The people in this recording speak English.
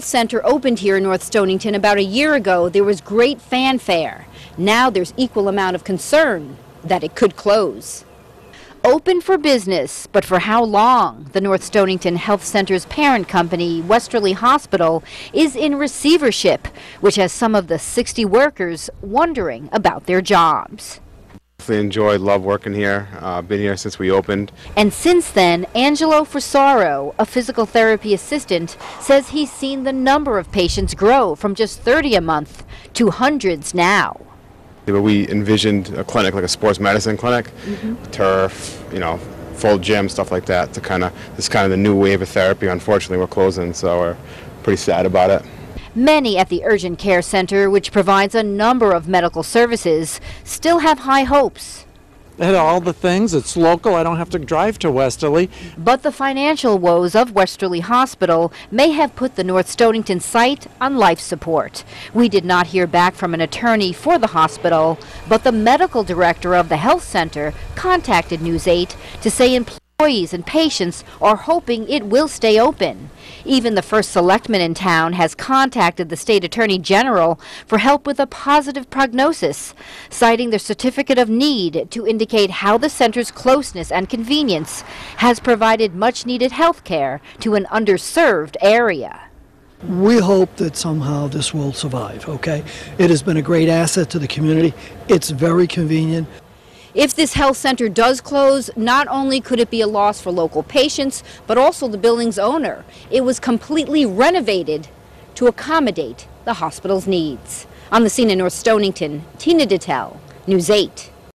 health center opened here in North Stonington about a year ago, there was great fanfare. Now there's equal amount of concern that it could close. Open for business, but for how long? The North Stonington Health Center's parent company, Westerly Hospital, is in receivership, which has some of the 60 workers wondering about their jobs. Definitely enjoy, love working here. Uh, been here since we opened. And since then, Angelo Frisaro, a physical therapy assistant, says he's seen the number of patients grow from just 30 a month to hundreds now. We envisioned a clinic like a sports medicine clinic, turf, you know, full gym, stuff like that. To kind of this kind of the new wave of therapy. Unfortunately, we're closing, so we're pretty sad about it. Many at the Urgent Care Center, which provides a number of medical services, still have high hopes. Had all the things. It's local. I don't have to drive to Westerly. But the financial woes of Westerly Hospital may have put the North Stonington site on life support. We did not hear back from an attorney for the hospital, but the medical director of the health center contacted News 8 to say employees and patients are hoping it will stay open. Even the first selectman in town has contacted the state attorney general for help with a positive prognosis, citing the certificate of need to indicate how the center's closeness and convenience has provided much needed health care to an underserved area. We hope that somehow this will survive, okay? It has been a great asset to the community. It's very convenient. If this health center does close, not only could it be a loss for local patients, but also the building's owner. It was completely renovated to accommodate the hospital's needs. On the scene in North Stonington, Tina Detelj, News 8.